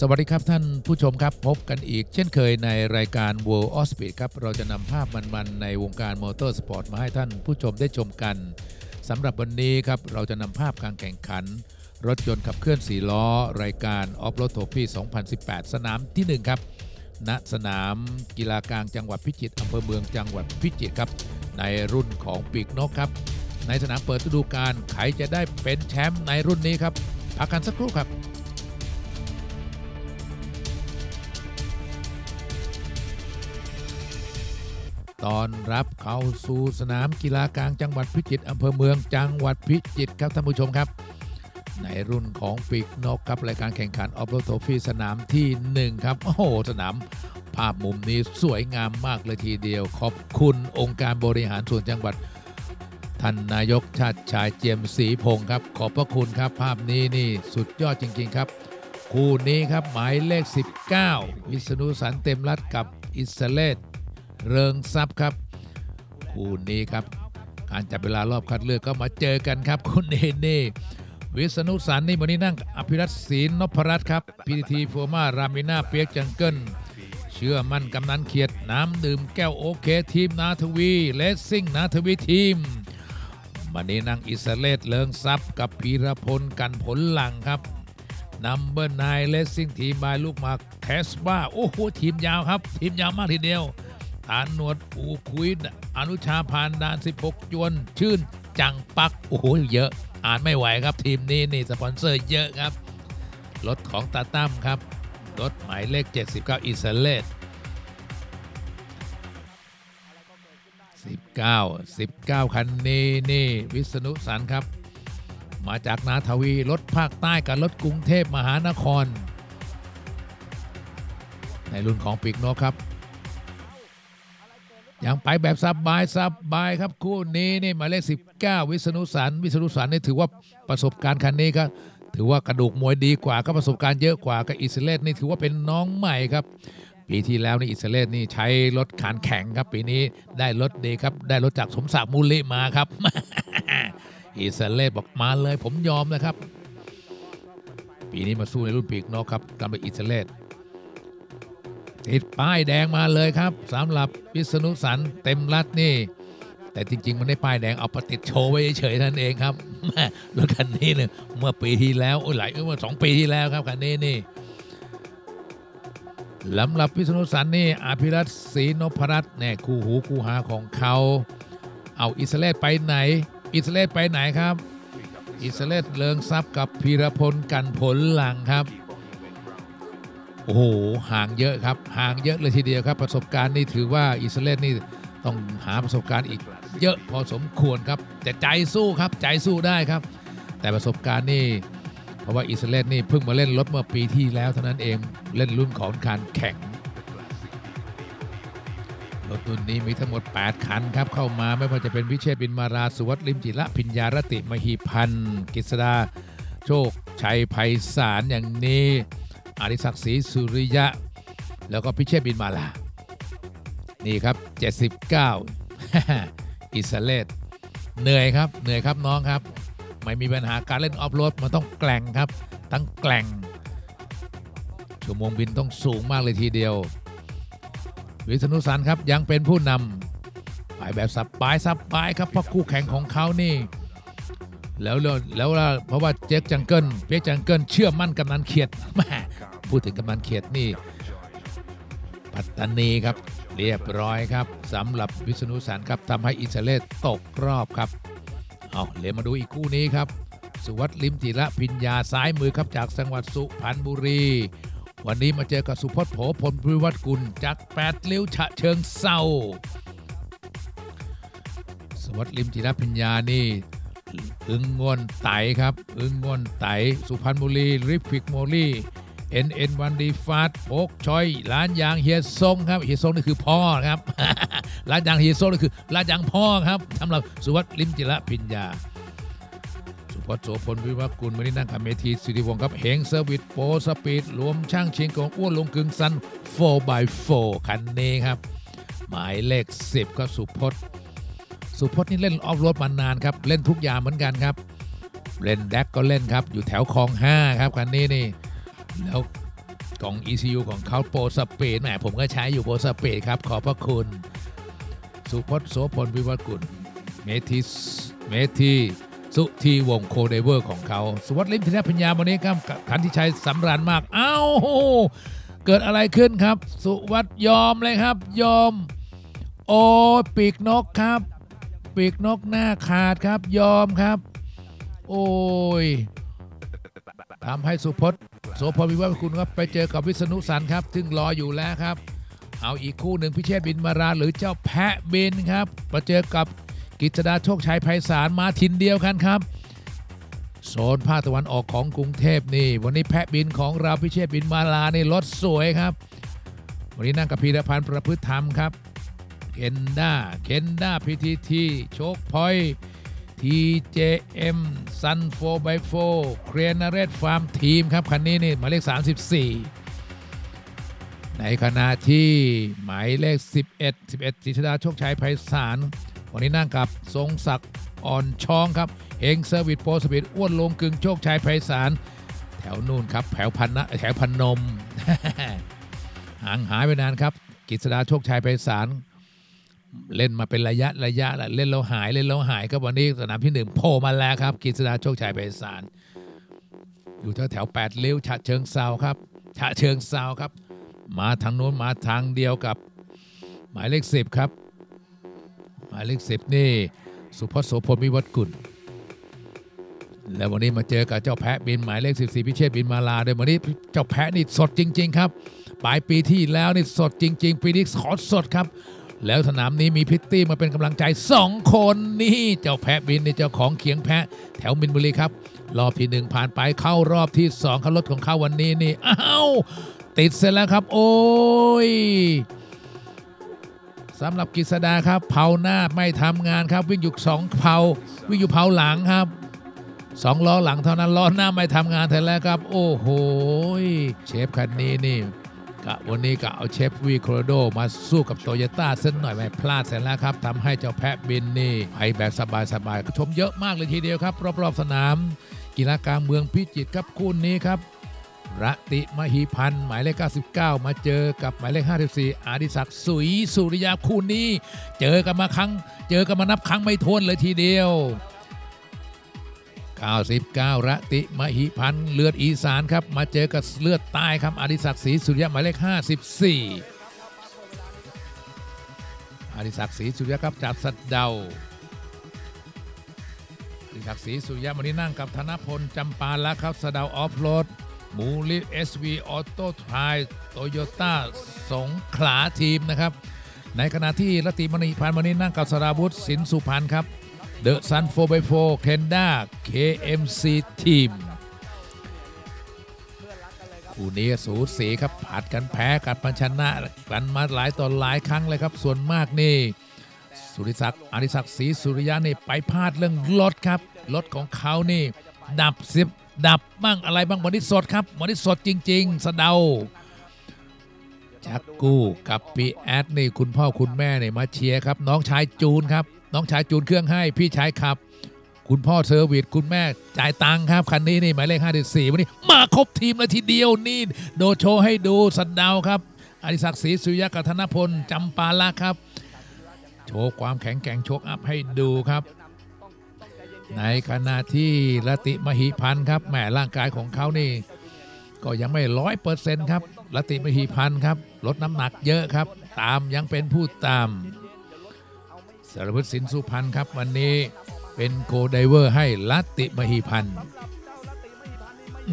สวัสดีครับท่านผู้ชมครับพบกันอีก เช่นเคยในรายการ World of Speed ครับ เราจะนำภาพมันๆ ในวงการมอเตอร์สปอร์ตมาให้ท่านผู้ชมได้ชมกันสำหรับวันนี้ครับ เราจะนำภาพการแข่งขัน รถยนต์ขับเคลื่อน 4 ล้อ รายการ Off Road Trophy 2018 สนามที่ 1 ครับ ณสนามกีฬากลางจังหวัดพิจิตรอำเภอเมืองจังหวัดพิจิตรครับ ในรุ่นของปีกนกครับ ในสนามเปิดฤดูกาลใครจะได้เป็นแชมป์ในรุ่นนี้ครับพักกันสักครู่ครับ ตอนรับเข้าสู่สนามกีฬากลางจังหวัดพิจิตรอำเภอเมืองจังหวัดพิจิตรครับท่านผู้ชมครับ ในรุ่นของปีกนกครับรายการแข่งขันออฟโรดโทฟี่สนามทีหนึ่1 ครับโอ้โหสนามภาพมุมนี้สวยงามมากเลยทีเดียว ขอบคุณองค์การบริหารส่วนจังหวัดท่านนายกชาติชายเจียมศรีพงศ์ครับ ขอบพระคุณครับ ภาพนี้นี่สุดยอดจริง ๆ ครับคู่นี้ครับหมายเลข 19 วิษณุสันเต็มรัดกับอิสเลต เริงทรัพย์ครับ คู่นี้ครับ การจับเวลารอบคัดเลือกก็มาเจอกันครับ คุณเนเน่วิษณุสันนี่วันนี้นั่งอภิรัตศรีนพรัตน์ครับพีทีโฟมารามินาเปียกจังเกิลเชื่อมั่นกำนันเขียดน้ำดื่มแก้วโอเคทีมนาทวีเลสซิ่งนาทวีทีมวันนี้นั่งอิสเลตเลิงทรัพย์กับพีรพลกันผลหลังครับนัมเบอร์นายเลสซิ่งทีมบายลูกมาแคสบ้าโอ้โหทีมยาวครับ ทีมยาวมากทีเดียว ฐานหนวดอูคุยอนุชาพานดาน 16 จวน ชื่นจังปัก โอ้โห เยอะอ่านไม่ไหวครับทีมนี้นี่สปอนเซอร์เยอะครับ รถของตาตั้มครับ รถหมายเลข 79 อิสเลต19 19 คันนี้นี่วิษณุสันครับ มาจากนาทวี รถภาคใต้กับรถกรุงเทพมหานคร ในรุ่นของปีกนกครับ ยังไปแบบสบายสบายครับคู่นี้นี่หมายเลข19 วิษณุสัน วิษณุสันนี่ถือว่าประสบการณ์คันนี้ครับถือว่ากระดูกมวยดีกว่าก็ประสบการณ์เยอะกว่ากับอิสเลตนี่ถือว่าเป็นน้องใหม่ครับ ปีที่แล้วนี่อิสเลตนี่ใช้รถคานแข็งครับ ปีนี้ได้รถดีครับ ได้รถจากสมศักดิ์มูลิมาครับอิสเลตบอกมาเลยผมยอมนะครับ ปีนี้มาสู้ในรุ่นปีกนกครับกำลังอิสเลต ติดป้ายแดงมาเลยครับสำหรับวิษณุสันเต็มรัดนี่ แต่จริง ๆ มันได้ป้ายแดงเอาแปะติดโชว์ไว้เฉยๆเท่านั้นเองครับรถคันนี้เนี่ยเมื่อปีที่แล้วโอ้ยหลายเมื่อสองปีที่แล้วครับคันนี้นี่สำหรับวิษณุสันนี่อภิรัตศรีนพรัตน์เนี่ยคู่หูคู่หาของเขา เอาอิสเลตไปไหน อิสเลตไปไหนครับ อิสเลตเริงทรัพย์กับพีรพลกันผลหลังครับ โอ้โหห่างเยอะครับห่างเยอะเลยทีเดียวครับ ประสบการณ์นี่ถือว่าอิสราเอลนี่ต้องหาประสบการณ์อีก เยอะพอสมควรครับ แต่ใจสู้ครับใจสู้ได้ครับ แต่ประสบการณ์นี่เพราะว่าอิสราเอลนี่เพิ่งมาเล่นรถเมื่อปีที่แล้วเท่านั้นเองเล่นรุ่นของการแข่งรถรุ่นนี้มีทั้งหมด 8 คันครับเข้ามาไม่ว่าจะเป็นวิเชษบินมาราสุวัสดิ์ลิมจิระพิญญารติมหีพันธ์กฤษดาโชคชัยไพศาลอย่างนี้ อาริศักดิ์ศรีสุริยะ แล้วก็พิเชษบินมาลา นี่ครับ 79 อิสเลตเหนื่อยครับ เหนื่อยครับน้องครับ ไม่มีปัญหาการเล่นออฟโรดมันต้องแกล่งครับ ทั้งแกล่ง ชั่วโมงบินต้องสูงมากเลยทีเดียว วิษณุสันครับยังเป็นผู้นำไปแบบสับปายสับปายครับเพราะคู่แข่งของเขานี่ แล้วแล้วเพราะว่าเจ๊กจังเกิลเปียกจังเกิลเชื่อมั่นกำนันเขียดแม่พูดถึงกำนันเขียดนี่ปัตตานีครับ เรียบร้อยครับสำหรับวิษณุสันครับทำให้อิสราเอลตกรอบครับเอาเลยวมาดูอีกคู่นี้ครับ สุวัสดิ์ลิมจิระพิญญาซ้ายมือครับจากจังหวัดสุพรรณบุรี วันนี้มาเจอกับสุพจน์โผพลพิวัตรกุลจากแปดเลี้ยวฉะเชิงเศร้าสวัสดิ์ลิมจิระพิญญานี่ อึงงวนไตครับ อึงงวนไต สุพรรณบุรี ริฟฟิกโมลี่เอ็นเอ็นวันดีฟาดโอกชอยร้านยางเฮียซงครับเฮียซงนี่คือพ่อครับ ร้านยางเฮียซงนี่คือร้านยางพ่อครับสำหรับสุวัสดิ์ลิมจิระพิญญาสุพจน์โสพลวิวัฒกุลวันนี้นั่งกับเมทีสิริวงศ์ครับเฮงเซอร์วิสโปสปีดรวมช่างเชียงกงอ้วนลงกึ่งซัน 4x4 คันนี้ครับ หมายเลข 10ก็สุพจน์ สุพจน์นี่เล่นออฟโรดมานานครับ เล่นทุกอย่างเหมือนกันครับ เล่นแดกก็เล่นครับ อยู่แถวคลอง 5 ครับคันนี้นี่ แล้วกล่อง ECU ของเขา Prospeed แหมผมก็ใช้อยู่ Prospeed ครับ ขอบพระคุณ สุพจน์โสพลวิวัฒกุลเมทิสเมทีสุทีวง co-driver ของเขาสุวัสดิ์ลิมพิทยาพัญญาวันนี้ครับคันที่ชัยสำราญมาก เอ้าเกิดอะไรขึ้นครับ สุวัสดิ์ยอมเลยครับ ยอม โอปีกนกครับ ปีกนกหน้าขาดครับยอมครับ โอ้ยทำให้สุพจน์โสพลวิวัฒน์คุณครับไปเจอกับวิษณุสันครับ ซึ่งรออยู่แล้วครับ เอาอีกคู่หนึ่งพิเชษบินมาราหรือเจ้าแพะบินครับมาเจอกับกิจดาโชคชัยไพศาลมาทินเดียวกันครับโซนภาคตะวันออกของกรุงเทพนี่ วันนี้แพะบินของเราพิเชษบินมาลานี่รถสวยครับ วันนี้นั่งกับพีรพันธ์ประพฤติธรรมครับ เคนด้าเคนด้าพีทีทีโชคพอยทีเจเอ็มซันโฟบายโฟเครนเรตฟาร์มทีมครับ คันนี้นี่หมายเลข 34 ในขณะที่หมายเลข 11 11จิตดาโชคชัยไพศาลวันนี้นั่งกับทรงศักดิ์อ่อนช้องครับเฮงเซอร์วิสโปรสวิตอ้วนลงกึ่งโชคชัยไพศาลแถวนู่นครับแถวพันนะแถวพันนมห่างหายไปนานครับกฤษดาโชคชัยไพศาล เล่นมาเป็นระยะระยะแหละเล่นแล้วหายเล่นแล้วหายครับวันนี้สนามที่หนึ่งโผล่มาแล้วครับกฤษดาโชคชัยไพศาลอยู่แถวแถวแปดเลี้ยวฉะเชิงเซาครับฉะเชิงเซาครับ มาทางโน้นมาทางเดียวกับ หมายเลขสิบครับ หมายเลขสิบนี่ สุพจน์โสพลวิวัฒกุลแล้ววันนี้มาเจอกับเจ้าแพะบินหมายเลข 14 พิเชษบินมาลาด้วยวันนี้เจ้าแพะนี่สดจริง ๆ ครับ ปลายปีที่แล้วนี่สดจริง ๆ ปีนี้ขอสดครับ แล้วสนามนี้มีพิตตี้มาเป็นกำลังใจ 2 คนนี่เจ้าแพะบินนี่เจ้าของเขียงแพะ แถวมินบุรีครับ รอบที่หนึ่งผ่านไปเข้ารอบที่สองเขารถของเขาวันนี้นี่อ้าวติดเสร็จแล้วครับ โอ้ยสำหรับกฤษดาครับ เผาหน้าไม่ทำงานครับ วิ่งอยู่สองเผาวิ่งอยู่เผาหลังครับสองล้อหลังเท่านั้นล้อหน้าไม่ทำงานแทนแล้วครับ โอ้โหเชฟคันนี้นี่ กะวันนี้กะเอาเชฟวีโครโดมาสู้กับโตโยต้าเส้นหน่อยไม่พลาดเสร็จแล้วครับทำให้เจ้าแพะบินนี่ไปแบบสบายๆชมเยอะมากเลยทีเดียวครับ รอบๆสนาม กีฬากลางเมืองพิจิตรครับคู่นี้ครับรติมหิพันธ์หมายเลข 99 มาเจอกับหมายเลข 54 อาดิศักดิ์สุยสุริยาคู่นี้ เจอกันมาครั้ง เจอกันมานับครั้งไม่ทวนเลยทีเดียว 99รติมหิพันธ์เลือดอีสานครับ มาเจอกับเลือดใต้ครับอดิศักดิ์ศรีสุริยะหมายเลข 54อาดิศักดิ์ศรีสุริยะครับจากสัตเดาอดิศักดิ์ศรีสุริยะวันนี้นั่งกับธนพลจำปาละครับสเดาออฟโรดมูลิเอสวีออโต้ทรายโตโยต้าสงขลาทีมนะครับ ในขณะที่รตติมณีพันธ์วันนี้นั่งกับสราวุธสินสุพรรณครับ เดอะซันโฟ by 4เคนด้า KMC ทีมคู่นี้สูสีครับผัดกันแพ้กัดมันชนะกันมาหลายต่อหลายครั้งเลยครับ ส่วนมากนี่ อดิศักดิ์อดิศักดิ์ศรีสุริยะนี่ไปพลาดเรื่องรถครับรถของเขานี่ ดับสิบดับบ้างอะไรบ้างวันนี้สดครับวันนี้สดจริง ๆ สะเดาจักกู้กับปีแอดนี่คุณพ่อคุณแม่เนี่ยมาเชียร์ครับ น้องชายจูนครับ น้องชายจูนเครื่องให้พี่ชายขับ คุณพ่อ service คุณแม่จ่ายตังค์ครับ คันนี้นี่หมายเลข54วันนี้มาครบทีมเลยทีเดียวนี่โดโชว์ให้ดูสะเดาครับอดิศักดิ์ศรีสุริยะกัธนพลจำปาละครับ โชว์ความแข็งแกร่งโชกอัพให้ดูครับ ในขณะที่รติมหิพันธ์ครับแหมร่างกายของเขานี่ ก็ยังไม่ร้อยเปอร์เซ็นต์ครับรติมหิพันธ์ครับลดน้ำหนักเยอะครับ ตามยังเป็นผู้ตาม สารพุทธสินสุพันธ์ครับ วันนี้เป็นโคไดเวอร์ให้ลัตติมหิพันธ์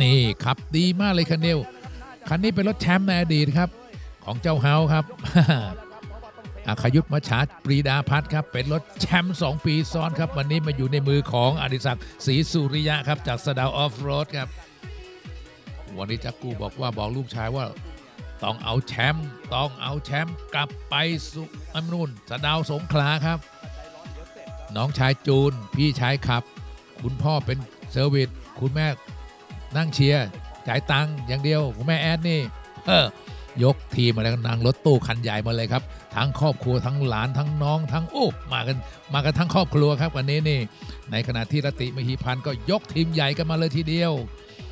นี่ขับดีมากเลยคันเดียวคันนี้เป็นรถแชมป์ในอดีตครับ ของเจ้าเฮาครับอาคยุทธมชาร์ปรีดาพัฒครับ เป็นรถแชมป์2ปีซ้อนครับ วันนี้มาอยู่ในมือของอดิศักดิ์ศรีสุริยะครับ จากสะเดาออฟโรดครับ วันนี้จักกูบอกว่าบอกลูกชายว่าต้องเอาแชมป์ต้องเอาแชมป์กลับไปสุอันนู่นสะเดาสงขลาครับ น้องชายจูน พี่ชายขับ คุณพ่อเป็น service คุณแม่นั่งเชียร์จ่ายตังค์อย่างเดียว คุณแม่แอดนี่เออยกทีมมาแล้วนั่งรถตู้คันใหญ่มาเลยครับ ทั้งครอบครัวทั้งหลานทั้งน้อง ทั้งโอ้มากันมากันทั้งครอบครัวครับวันนี้นี่ ในขณะที่รติมหิพันธ์ก็ยกทีมใหญ่กันมาเลยทีเดียว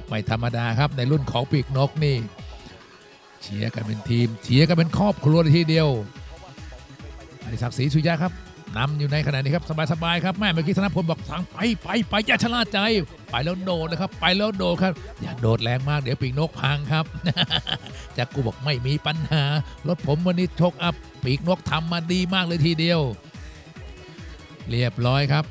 ไม่ธรรมดาครับในรุ่นของปีกนกนี่เชียร์กันเป็นทีมเชียร์กันเป็นครอบครัวเลยทีเดียวอดิศักดิ์ศรีสุยะครับ นำอยู่ในขณะนี้ครับสบายๆครับแม่เมื่อกี้ธนพลบอกสั่งไปไปไปอย่าชะล่าใจ ไปแล้วโดดนะครับ ไปแล้วโดดครับ อย่าโดดแรงมากเดี๋ยวปีกนกพังครับจากกูบอกไม่มีปัญหารถผมวันนี้ชกอัพปีกนกทำมาดีมากเลยทีเดียว เรียบร้อยครับ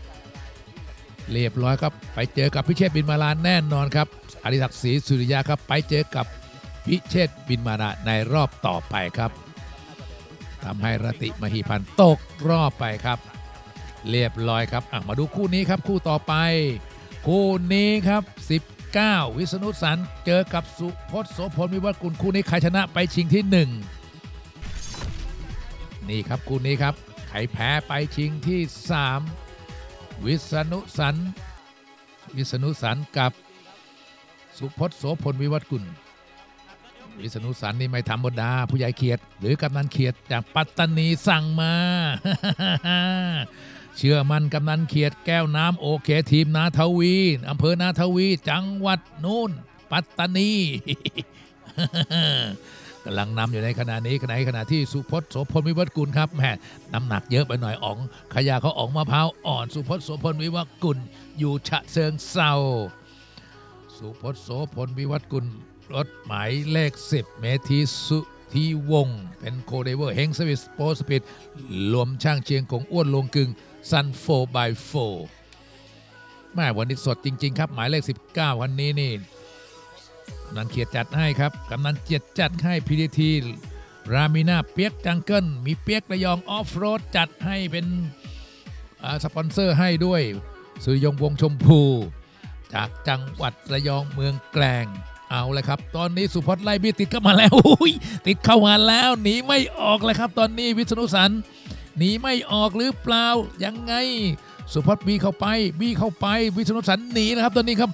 เรียบร้อยครับ ไปเจอกับพิเชษบินมาลานแน่นอนครับอดิศักดิ์ศรีสุริยะครับ ไปเจอกับพิเชษบินมาลาในรอบต่อไปครับ ทำให้รติมหิพันตกรอบไปครับ เรียบร้อยครับมาดูคู่นี้ครับคู่ต่อไป คู่นี้ครับ 19 วิษณุสันเจอกับสุพจน์โสพลวิวัฒกุลคู่นี้ใครชนะไปชิงที่ 1 นี่ครับคู่นี้ครับใครแพ้ไปชิงที่ 3 วิษณุสัน วิษณุสันกับสุพจน์โสพลวิวัฒกุล วิษณุสันนี่ไม่ธรรมดาผู้ใหญ่เขียด หรือกำนันเขียดจากปัตตานีสั่งมา เชื่อมันกำนันเขียดแก้วน้ำโอเคทีมนาทวีอำเภอนาทวี จังหวัดนู่น ปัตตานีกำลังนำอยู่ในขณะนี้ขณะขณะที่สุพจน์โสพลวิวัฒกุลครับแหมน้ำหนักเยอะไปหน่อยอ๋องขยาเขาอ๋องมะพร้าวอ่อนสุพจน์โสพลวิวัฒกุลอยู่ฉะเชิงเซาสุพจน์โสพลวิวัฒกุล รถหมายเลข 10 เมทีสุทีวง เป็นโคเดเวอร์เฮงสวิสโปสปิดรวมช่างเชียงกงอ้วนลงกึงซันโฟบายโฟแม่วันนี้สดจริง ๆ ครับ หมายเลข 19 วันนี้นี่กำนันเขียดจัดให้ครับกำนันเจียดจัดให้พีดีทีรามินาเปียกจังเกิลมีเปียกระยองออฟโรดจัดให้เป็นสปอนเซอร์ให้ด้วย สุริยงวงชมพู จากจังหวัดระยองเมืองแกลง เอาเลยครับ ตอนนี้สุพจน์ไล่บีติดเข้ามาแล้วอุ้ยติดเข้ามาแล้วหนีไม่ออกเลยครับตอนนี้วิษณุสันต์หนีไม่ออกหรือเปล่ายังไง สุพจน์บีเข้าไปบีเข้าไป วิษณุสันต์หนีนะครับ ตอนนี้ครับ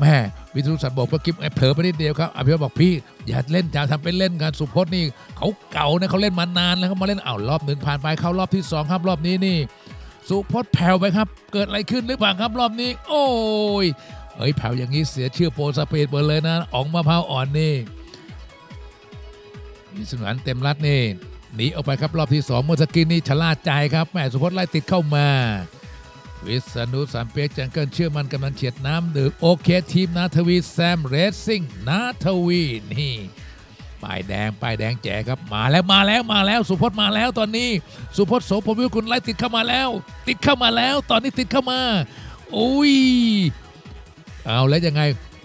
แม่วิษณุสันต์บอกว่ากิ๊บเผลอไปนิดเดียวครับอภิวัตบอกพี่อย่าเล่นอย่าทำเป็นเล่นกันสุพจน์นี่เขาเก่านะเขาเล่นมานานแล้วเขามาเล่นเอารอบหนึ่งผ่านไปเข้ารอบที่สองครับรอบนี้นี่สุพจน์แผ่วไปครับ เกิดอะไรขึ้นหรือเปล่าครับรอบนี้ โอ้ย เฮ้ยแผ่วอย่างนี้เสียชื่อโปรสเปดหมดเลยนะอองมะพร้าวอ่อนนี่มีสนวนเต็มรัดนี่หนีออกไปครับรอบที่สองเมื่อสกินนี่ชะล่าใจครับแม่สุพจน์ไล่ติดเข้ามา วิษณุสามเปียกจังเกิลเชื่อมันกำลังเฉียดน้ำดื่มโอเคทีมนาทวีแซมเรซซิ่งนาทวีนี่ป้ายแดงป้ายแดงแจกครับมาแล้วมาแล้วมาแล้วสุพจน์มาแล้วตอนนี้ สุพจน์โสพลวิวกุลไล่ติดเข้ามาแล้ว ติดเข้ามาแล้ว ตอนนี้ติดเข้ามาโอ้ย เอาแล้วยังไง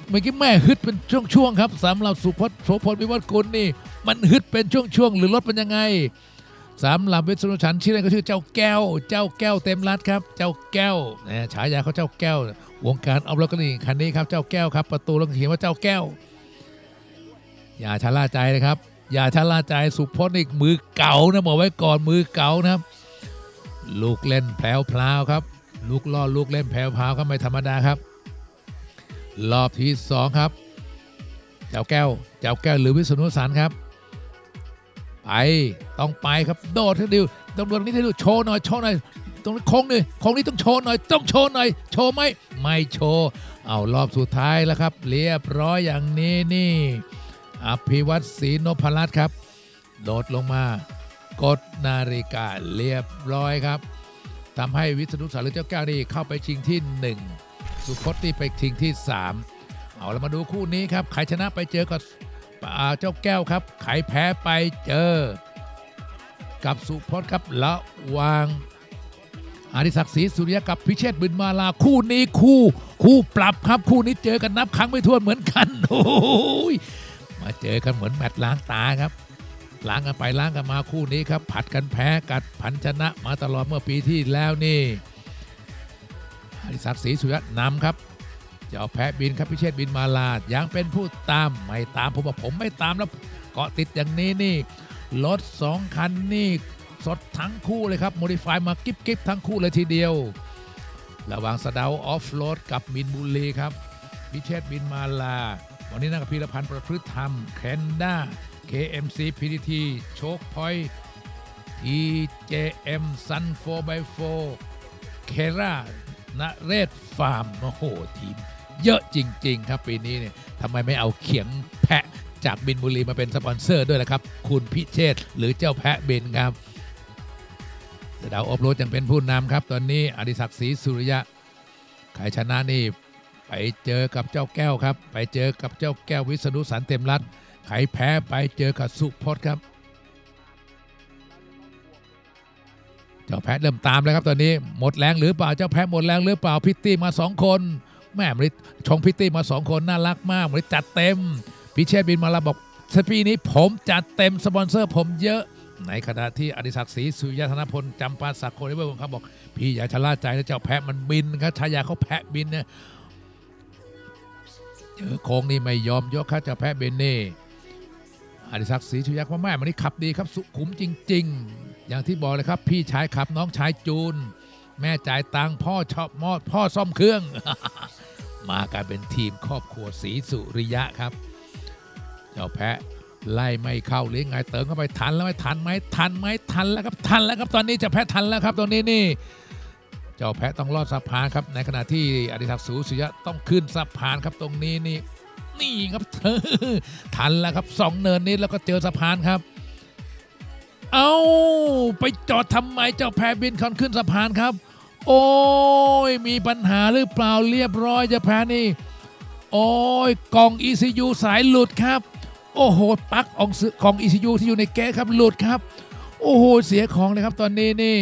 เมื่อกี้แม่ฮึดเป็นช่วงๆครับสำหรับสุพจน์โสพลวิวัฒน์กุลนี่ มันฮึดเป็นช่วงๆหรือรถเป็นยังไงสำหรับวิศนุชันชื่อเล่นก็ชื่อเจ้าแก้ว เจ้าแก้วเต็มรัดครับ เจ้าแก้วนะฉายาเขาเจ้าแก้ว วงการเอารถก็นี่คันนี้ครับ เจ้าแก้วครับ ประตูรถเขียนว่าเจ้าแก้ว อย่าชะล่าใจนะครับ อย่าชะล่าใจสุพจน์อีกมือเก่านะบอกไว้ก่อนมือเก่านะครับ ลูกเล่นแผลวพลาวครับ ลูกล่อลูกเล่นแผลวพลาวก็ไม่ธรรมดาครับ รอบที่สองครับเจ้าแก้วเจ้าแก้วหรือวิษณุสันต์ครับ ไปต้องไปครับโดดให้ดิวต้องโดดนี้ให้ดูโชว์หน่อยโชว์หน่อยตรงนี้โค้งนี่โค้งนี้ต้องโชว์หน่อย ต้องโชว์หน่อย โชว์ไหมไม่โชว์เอารอบสุดท้ายแล้วครับ เรียบร้อยอย่างนี้นี่อภิวัตศรีนพรัตน์ครับ โดดลงมากดนาฬิกาเรียบร้อยครับทำให้วิษณุสารหรือเจ้าแก้วนี่เข้าไปชิงที่ 1 สุพจน์นี่ไปชิงที่ 3 เอาเรามาดูคู่นี้ครับใครชนะไปเจอกับเจ้าแก้วครับใครแพ้ไปเจอ กับสุพจน์ครับละวางอาดิศักดิ์ศรีสุริยะกับพิเชษบินมาลาคู่นี้คู่ คู่ปรับครับคู่นี้เจอกันนับครั้งไม่ถ้วนเหมือนกันโอ้ยมาเจอกันเหมือนแมตช์ล้างตาครับล้างกันไปล้างกันมาคู่นี้ครับ ผัดกันแพ้กัดผันชนะมาตลอดเมื่อปีที่แล้วนี่ อดิศักดิ์ศรีสุริยะนำครับจะเอาแพ้บินครับพิเชษบินมาลายังเป็นผู้ตามไม่ตามผมบอกผมไม่ตามแล้วเกาะติดอย่างนี้นี่รถสองคันนี่สดทั้งคู่เลยครับโมดิฟายมากิ๊บกิ๊บทั้งคู่เลยทีเดียว ระหว่างสะเดาออฟโรดกับมินบุรีครับพิเชษบินมาลาวันนี้นั่งกับพีรพันธ์ประพฤติธรรมแคนด้า KMC PTT โชคพอย EJM Sun 4x4 เครา ณเรศฟาร์มโอ้โหทีม เยอะจริง ๆ ครับปีนี้เนี่ยทำไมไม่เอาเขียงแพะจากบินบุรีมาเป็นสปอนเซอร์ด้วยนะครับ คุณพิเชษหรือเจ้าแพะบินครับเสือดาวอบโรดยังเป็นผู้นำครับ ตอนนี้อดิศักดิ์ศรีสุริยะใครชนะนี่ไปเจอกับเจ้าแก้วครับ ไปเจอกับเจ้าแก้ววิษณุสันเต็มรัตใครแพ้ไปเจอกับสุพจน์ครับ จ้าแพะเริ่มตามแล้วครับตอนนี้หมดแรงหรือเปล่าเจ้าแพะหมดแรงหรือเปล่าพิตตี้มาสองคนแม่มริชงพิตตี้มาสองคนน่ารักมากมริจัดเต็มพิเชษบินมาลาบอกสปีนี้ผมจัดเต็มสปอนเซอร์ผมเยอะในขณะที่อดิศักดิ์ศรีสุยธนพลจำปาสักโคนิเวอร์ครับบอก พี่อย่าชะล่าใจนะเจ้าแพะมันบินครับชายาเขาแพะบินเนี่ยเจอโค้งนี่ไม่ยอมยกครับเจ้าแพะบินนี่อดิศักดิ์ศรีชุยักษ์ว่าแม่มันนี่ขับดีครับสุขุมจริง ๆ อย่างที่บอกเลยครับ พี่ชายขับน้องชายจูน แม่จ่ายตังพ่อชอบมอดพ่อซ่อมเครื่อง มากันเป็นทีมครอบครัวศรีสุริยะครับ เจ้าแพะไล่ไม่เข้าหรือไงเติมเข้าไปทันแล้วไหมทันไหมทันไหมทันแล้วครับทันแล้วครับตอนนี้จ้าแพะทันแล้วครับตรงนี้นี่ เจ้าแพะต้องลอดสะพานครับในขณะที่อดิศักดิ์ศรีสุริยะต้องขึ้นสะพานครับตรงนี้นี่นี่ครับทันแล้วครับสองเนินนี้แล้วก็เจอสะพานครับ เอาไปจอดทำไมเจ้าแพบินคอนขึ้นสะพานครับ โอ้ย มีปัญหาหรือเปล่าเรียบร้อยเจ้าแพนี่ โอ้ยกล่อง ECU สายหลุดครับ โอ้โหปลั๊กของซือกล่อง ECU ที่อยู่ในแก๊สครับหลุดครับ โอ้โห เสียของเลยครับตอนนี้นี่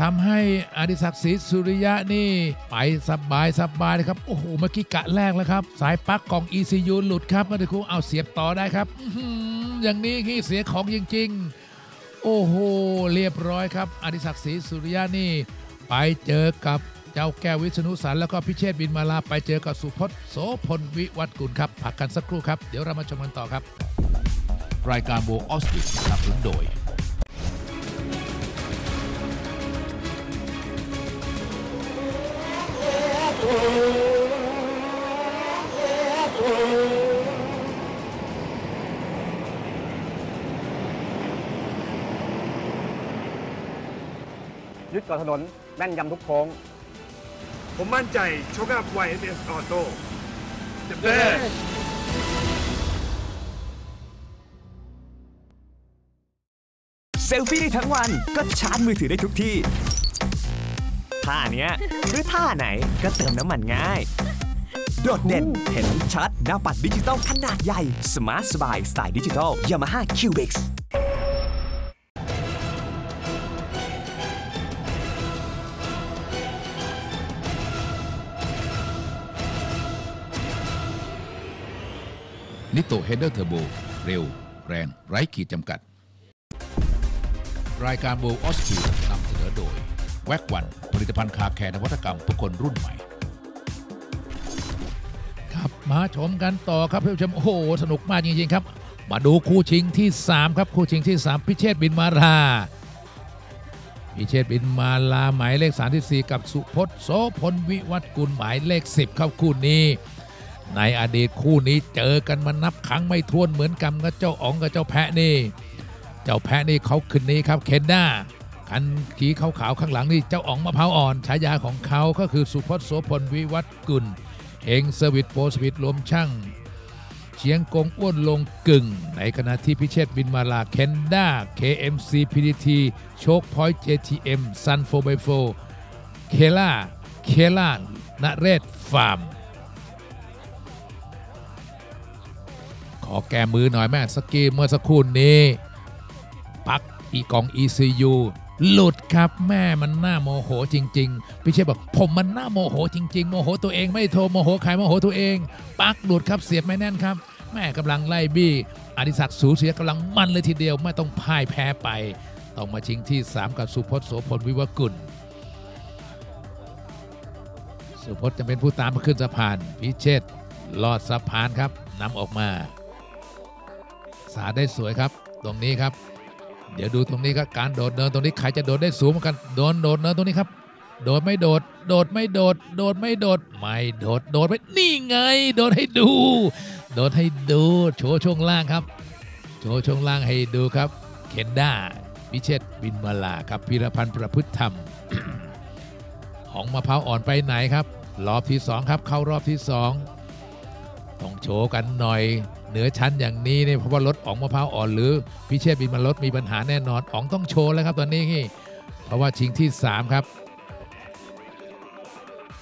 ทำให้อดิศักดิ์ศรีสุริยะนี่ ไปสบายสบายเลยครับ โอ้โห เมื่อกี้กะแรกแล้วครับ สายปลั๊กกล่อง ECU หลุดครับมาดูครูเอาเสียบต่อได้ครับอื้อหืออย่างนี้ที่เสียของจริง ๆ โอ้โห เรียบร้อยครับอดิศักดิ์ศรีสุริยะนี่ ไปเจอกับเจ้าแก้ววิษณุสันแล้วก็พิเชษบินมาลาไปเจอกับสุพจน์โสพลวิวัฒกุลครับพักกันสักครู่ครับ เดี๋ยวเรามาชมกันต่อครับ รายการโบออสติกสนับสนุนโดยยึ เกาะถนนแม่นยำทุกโค้ง ผมมั่นใจโชคอัพ YMS Auto The best เซลฟี่ได้ทั้งวันก็ชาร์จมือถือได้ทุกที่ ท่าเนี้ยหรือท่าไหนก็เติมน้ำมันง่าย โดดเด่นเห็นชัดหน้าปัดดิจิตอลขนาดใหญ่ smart สบายสไตล์ดิจิตอล Yamaha QBIX นิโต header turbo เร็ว แรง ไร้ขีดจำกัด รายการโบออสติกนำเสนอโดย Wax One ผลิตภัณฑ์ car care นวัตกรรมเพื่อคนรุ่นใหม่ ครับมาชมกันต่อครับท่านผู้ชมโอ้โห สนุกมากจริงๆครับ มาดูคู่ชิงที่ 3 ครับคู่ชิงที่ 3 พิเชษบินมาลาพิเชษบินมาลาหมายเลข 34 กับสุพจน์โสพลวิวัฒกุลหมายเลข 10ครับคู่นี้ ในอดีตคู่นี้เจอกันมานับครั้งไม่ถ้วนเหมือนกันกับเจ้าอ๋องกับเจ้าแพะนี่ เจ้าแพะนี่เขาขึ้นนี้ครับเคนด้าคันขีขาวๆข้างหลังนี่เจ้าอ๋องมะพร้าวอ่อนฉายาของเขาก็คือสุพจน์โสพลวิวัฒกุลเฮงเซวิสโปสวิตรวมช่างเชียงกงอ้วนลงกึ่ง ในขณะที่พิเชษบินมาลาเคนด้า KMC PDT โชคพอยต์ JTM ซันโฟไบโฟเคล่าเคล่านเรศฟาร์ม ขอแก้มือหน่อยแม่สกีเมื่อสักครู่นี้ปักอีกอง ECU หลุดครับแม่มันหน่าโมโหจริง ๆ พี่เชษบอกผมมันหน่าโมโหจริง ๆ โมโหตัวเองไม่โทรโมโหใครโมโหตัวเอง ปักหลุดครับเสียบไม่แน่นครับ แม่กำลังไล่บี้อดิศักดิ์สูเสียกำลังมันเลยทีเดียวไม่ต้องพ่ายแพ้ไป ต้องมาชิงที่ 3 กับสุพจน์โสพลวิวกุลสุพจน์จะเป็นผู้ตามมาขึ้นสะพาน พิเชษลอดสะพานครับนำออกมา สาได้สวยครับ ตรงนี้ครับ เดี๋ยวดูตรงนี้ครับการโดดเนินตรงนี้ใครจะโดดได้สูงเหมือนกันโดนโดดเนินตรงนี้ครับ โดดไม่โดด โดดไม่โดด โดดไม่โดดไม่โดดโดดไม่นี่ไง โดดให้ดู โดดให้ดูโชว์ช่วงล่างครับ โชว์ช่วงล่างให้ดูครับเคนด้าพิเชษบินมาลาครับพีรพันธ์ประพฤติธรรมของมะพร้าวอ่อนไปไหนครับรอบที่สองครับเข้ารอบที่สองต้องโชว์กันหน่อย เหนือชั้นอย่างนี้เนี่ยเพราะว่ารถอ๋องมะพร้าวอ่อนหรือพิเชษบินมารถมีปัญหาแน่นอนอ๋องต้องโชว์แล้วครับตอนนี้นี่เพราะว่าชิงที่ 3 ครับ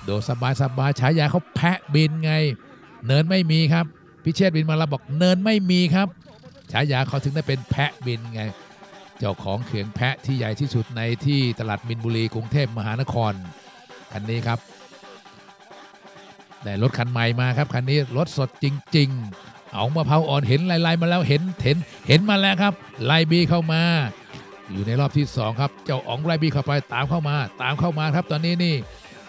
โดดสบายสบายฉายาเขาแพะบินไง เนินไม่มีครับ พิเชษบินมาลาบอกเนินไม่มีครับฉายาเขาถึงได้เป็นแพะบินไง เจ้าของเขียงแพะที่ใหญ่ที่สุดในที่ตลาดมินบุรีกรุงเทพมหานครคันนี้ครับได้รถคันใหม่มาครับคันนี้รถสดจริง ๆ เอามะพร้าวอ่อนเห็นลายๆมาแล้วเห็นเห็นเห็นมาแล้วครับไลบีเข้ามา อยู่ในรอบที่สองครับ เจ้าอ๋องไลบีเข้าไปตามเข้ามา ตามเข้ามาครับตอนนี้นี่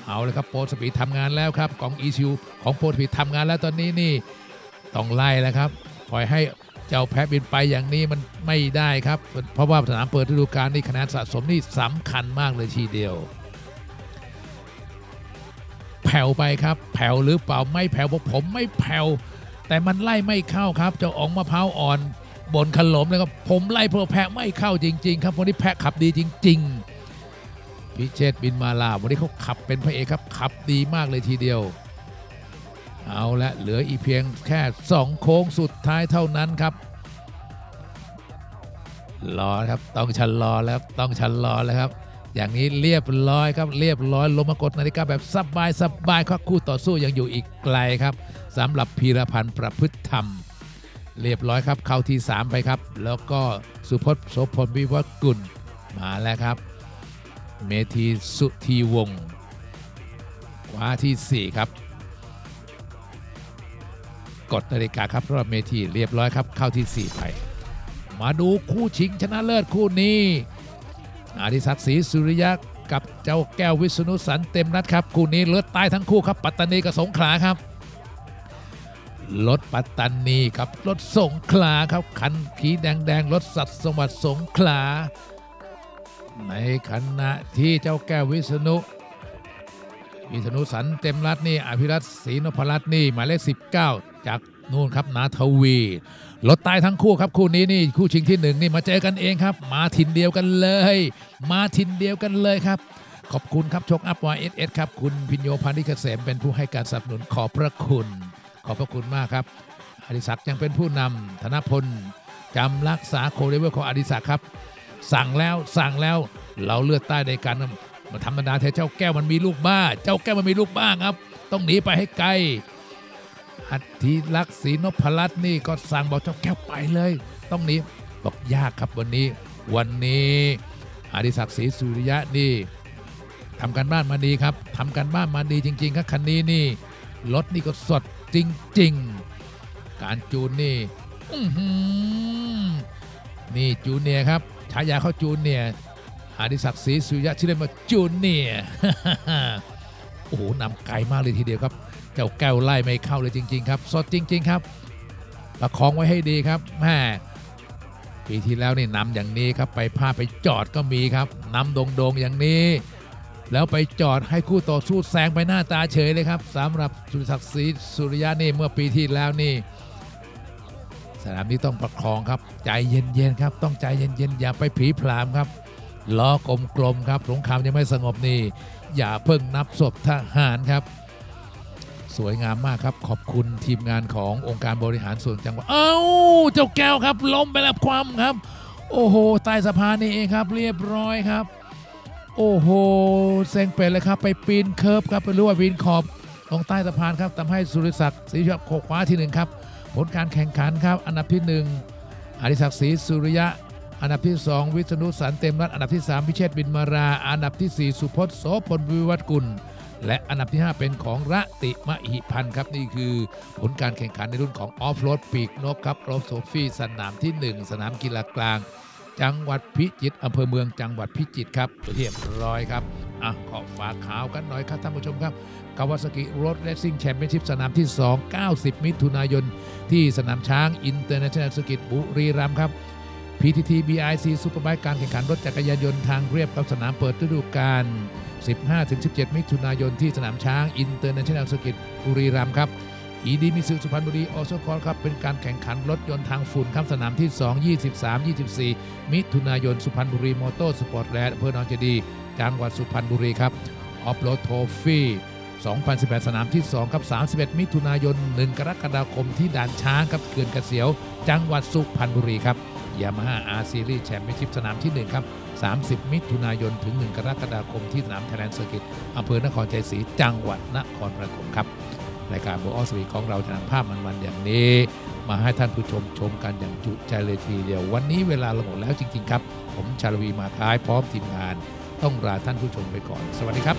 เอาเลยครับ Prospeed ทำงานแล้วครับกล่อง ECU ของ Prospeed ทำงานแล้วตอนนี้นี่ต้องไล่แล้วครับปล่อยให้เจ้าแพ้บินไปอย่างนี้มันไม่ได้ครับ เพราะว่าสนามเปิดฤดูกาลนี่คะแนนสะสมนี่สำคัญมากเลยทีเดียว แผ่วไปครับ แผ่วหรือเปล่าไม่แผ่วผมไม่แผ่ว แต่มันไล่ไม่เข้าครับเจ้าอ๋องมะพร้าวอ่อนบ่นขรมเลยครับผมไล่เพราะแพะไม่เข้าจริง ๆ ครับวันนี้แพะขับดีจริง ๆ พิเชษบินมาลาวันนี้เขาขับเป็นพระเอกครับขับดีมากเลยทีเดียว เอาละเหลืออีกเพียงแค่ 2 โค้งสุดท้ายเท่านั้นครับรอครับต้องชะลอแล้วต้องชะลอแล้วครับ อย่างนี้เรียบร้อยครับเรียบร้อยลงมากดนาฬิกาแบบสบายสบายครับคู่ต่อสู้ยังอยู่อีกไกลครับ สำหรับพีรพันธ์ประพฤติธรรม เรียบร้อยครับ เข้าที่ 3 ไปครับ แล้วก็สุพจน์โสพลวิวัฒน์กุลมาแล้วครับ เมธีสุธีวงศ์คว้าที่ 4 ครับ กดนาฬิกาครับรอบเมธีเรียบร้อยครับเข้าที่ 4 ไป มาดูคู่ชิงชนะเลิศคู่นี้อาดิศักดิ์ศรีสุริยะกับเจ้าแก้ววิษณุสันเต็มนัดครับ คู่นี้เลือดใต้ทั้งคู่ครับ ปัตตานีกับสงขลาครับ รถปัตตานีกับรถสงขลาครับคันสีแดงๆรถสัตว์สวัสดิ์สงขลา ในขณะที่เจ้าแก้ววิษณุวิษณุสันเต็มรัตนี่อภิรัตน์ศรีนพรัตน์นี่หมายเลข19 จากนู่นครับนาทวีรถใต้ทั้งคู่ครับคู่นี้นี่คู่ชิงที่หนึ่งนี่มาเจอกันเองครับ มาถิ่นเดียวกันเลย มาถิ่นเดียวกันเลยครับ ขอบคุณครับโช้คอัพ YSS ครับ คุณพิญโยพานิเกษมเป็นผู้ให้การสนับสนุนขอบพระคุณ ขอบพระคุณมากครับอดิศักดิ์ยังเป็นผู้นำธนพลจำรักษา co-driver ของอดิศักดิ์ครับ สั่งแล้วสั่งแล้วเราเลือดใต้ในการมาธรรมดาแท้เจ้าแก้วมันมีลูกบ้า เจ้าแก้วมันมีลูกบ้าครับ ต้องหนีไปให้ไกลอัธิลักษ์ศรีนพรัตน์นี่ก็สั่งบอกเจ้าแก้วไปเลย ต้องหนีบอกยากครับวันนี้ วันนี้อดิศักดิ์ศรีสุริยะนี่ทำการบ้านมาดีครับทำการบ้านมาดีจริง ๆ ครับคันนี้นี่รถนี่ก็สดจริงๆ การจูนนี่นี่จูเนียครับฉายาเขาจูเนียร์อดิศักดิ์ศรีสุยะชื่อเล่นว่าจูเนียโอ้โหนำไกลมากเลยทีเดียวครับ เจ้าแก้วไล่ไม่เข้าเลยจริง ๆ ครับสดจริง ๆ ครับ ประคองไว้ให้ดีครับแม่ปีที่แล้วนี่นำอย่างนี้ครับไปพาไปจอดก็มีครับนำโด่งๆอย่างนี้ แล้วไปจอดให้คู่ต่อสู้แซงไปหน้าตาเฉยเลยครับสำหรับสุริศักดิ์ศรีสุริยะนี่เมื่อปีที่แล้วนี่ สนามนี้ต้องประคองครับ ใจเย็นๆครับ ต้องใจเย็นๆอย่าไปผีพรามครับล้อกลมๆครับสงครามยังไม่สงบนี่อย่าเพิ่งนับศพทหารครับ สวยงามมากครับ ขอบคุณทีมงานขององค์การบริหารส่วนจังหวัดเอ้าเจ้าแก้วครับล้มไปแล้วความครับ โอ้โหใต้สะพานนี่เองครับ เรียบร้อยครับ โอ้โหเซ็งเป็นเลยครับ ไปปีน curb ครับไปรู้ว่าวินขอบตรงใต้สะพานครับทำให้สุริศักดิ์ศรีชับโคคว้าที่หนึ่งครับ ผลการแข่งขันครับ อันดับที่หนึ่งอดิศักดิ์ศรีสุริยะ อันดับที่ 2 วิษณุสันเต็มรัตน์อันดับที่ 3 พิเชษบินมารา อันดับทีสี่ 4 สุพจน์โสพลวิวัฒกุล และอันดับที่ 5 เป็นของระติมหิพันธ์ครับนี่คือ ผลการแข่งขันในรุ่นของออฟโรดปีกนกครับ Offroad Trophy สนามที่ 1 สนามกีฬากลาง จังหวัดพิจิตรอำเภอเมืองจังหวัดพิจิตรครับเรียบร้อยครับอะขอฝากข่าวกันหน่อยครับท่านผู้ชมครับ Kawasaki Road Racing Championship สนามที่ 2 90 มิถุนายน ที่สนามช้าง International Circuit บุรีรัมย์ครับ PTT BIC ซูเปอร์ไบค์การแข่งขันรถจักรยานยนต์ทางเรียบกับสนามเปิดฤดูกาล15-17 มิถุนายนที่สนามช้าง International Circuit บุรีรัมย์ครับ Idemitsu สุพรรณบุรี Autocross ครับเป็นการแข่งขันรถยนต์ทางฝุ่นครับสนามที่ 2 23 24 มิถุนายนสุพรรณบุรี Motorsport Land อำเภอดอนเจดีย์จังหวัดสุพรรณบุรีครับ Offroad Trophy 2018 สนามที่ 2 ครับ 31 มิถุนายน 1 กรกฎาคมที่ด่านช้างครับเขื่อนกระเสียว จังหวัดสุพรรณบุรีครับ Yamaha R Series Championship สนามที่ 1 ครับ 30 มิถุนายน ถึง 1 กรกฎาคมที่สนาม Thailand Circuit อำเภอนครชัยศรีจังหวัดนครปฐมครับ รายการโบออสวีของเราจะนำภาพมันๆอย่างนี้ มาให้ท่านผู้ชมชมกันอย่างจุใจเลยทีเดียว วันนี้เวลาเราหมดแล้วจริง ๆ ครับ ผมชาลวีมาท้ายพร้อมทีมงาน ต้องลาท่านผู้ชมไปก่อน สวัสดีครับ